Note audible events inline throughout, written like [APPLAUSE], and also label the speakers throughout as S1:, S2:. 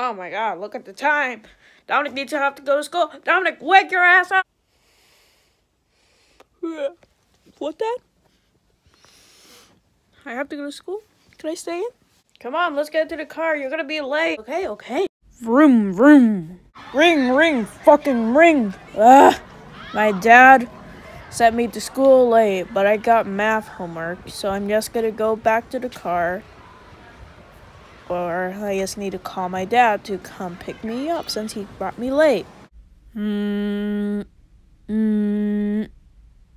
S1: Oh my god, look at the time. Dominic needs to have to go to school. Dominic, wake your ass up. [SIGHS] What, Dad? I have to go to school? Can I stay in? Come on, let's get to the car. You're gonna be late. Okay, okay. Vroom, vroom. Ring, ring, fucking ring. Ugh. My dad sent me to school late, but I got math homework, so I'm just gonna go back to the car. Or I just need to call my dad to come pick me up since he brought me late. Mm, mm,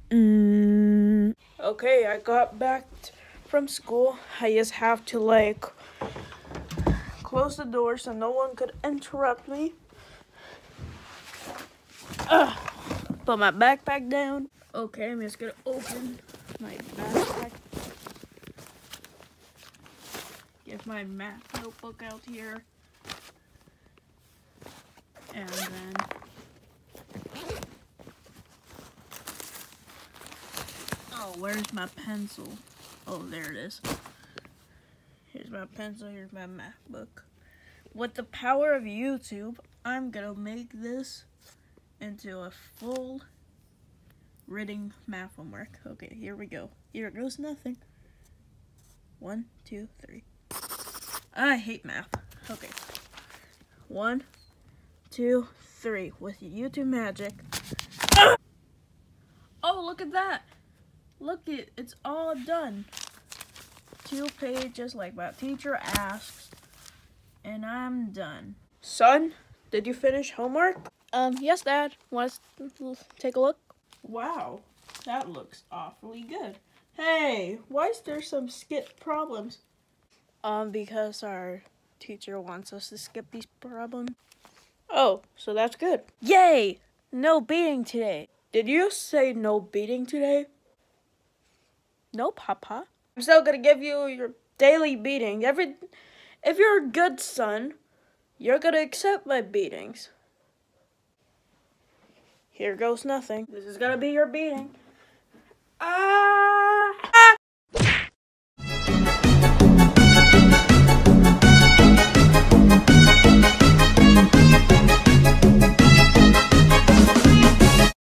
S1: mm. Okay, I got back from school. I just have to like close the door so no one could interrupt me. Ugh. Put my backpack down. Okay, I'm just gonna open my backpack. My math notebook out here. And then Oh, where's my pencil? Oh, there it is. Here's my pencil, here's my math book. With the power of YouTube, I'm gonna make this into a full reading math homework. Okay, here we go. Here goes nothing. One, two, three. I hate math. Okay. One, two, three. With YouTube magic. [COUGHS] Oh, look at that. Look it, it's all done. Two pages like my teacher asks. And I'm done. Son, did you finish homework?
S2: Um, yes, Dad. Want to take a look?
S1: Wow, that looks awfully good. Hey, why is there some skip problems?
S2: Um, because our teacher wants us to skip these problems.
S1: Oh, so that's good.
S2: Yay! No beating today.
S1: Did you say no beating today?
S2: No, Papa.
S1: I'm still gonna give you your daily beating. Every, if you're a good son, you're gonna accept my beatings. Here goes nothing. This is gonna be your beating. Ah!